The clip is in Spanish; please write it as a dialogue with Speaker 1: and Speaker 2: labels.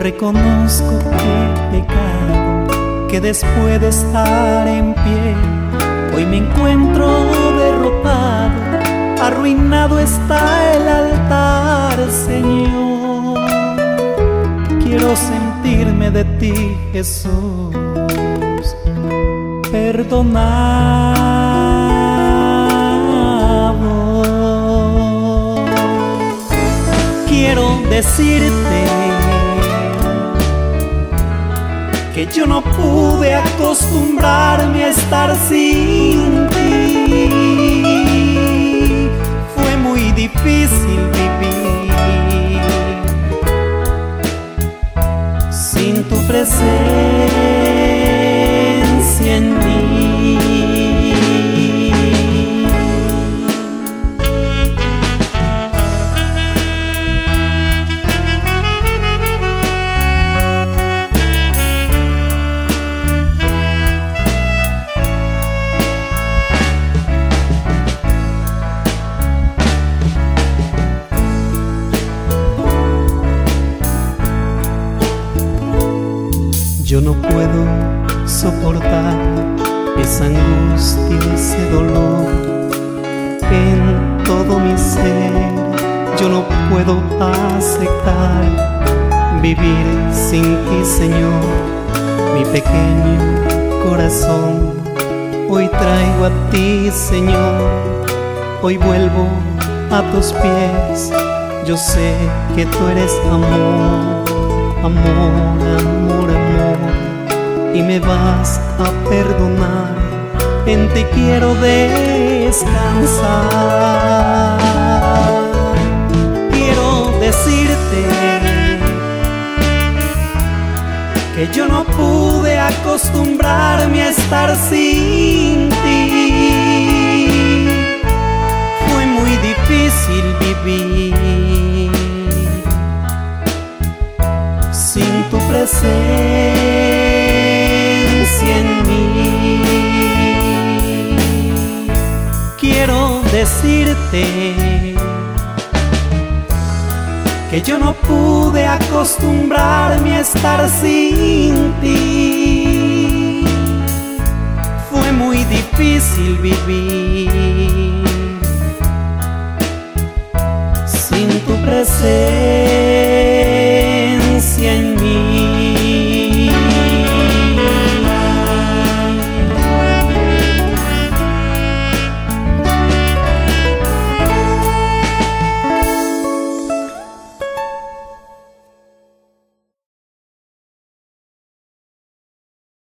Speaker 1: Reconozco que pecado, que después de estar en pie, hoy me encuentro derrotado, arruinado está el altar, Señor. Quiero sentirme de ti, Jesús, perdonado. Quiero decirte que yo no pude acostumbrarme a estar sin ti. Fue muy difícil vivir sin tu presencia Yo no puedo soportar esa angustia, ese dolor en todo mi ser. Yo no puedo aceptar vivir sin ti, Señor. Mi pequeño corazón hoy traigo a ti, Señor. Hoy vuelvo a tus pies. Yo sé que tú eres amor, amor, amor, amor. Y me vas a perdonar. En ti quiero descansar. Quiero decirte que yo no pude acostumbrarme a estar sin ti. Fue muy difícil vivir sin tu presencia que yo no pude acostumbrarme a estar sin ti. Fue muy difícil vivir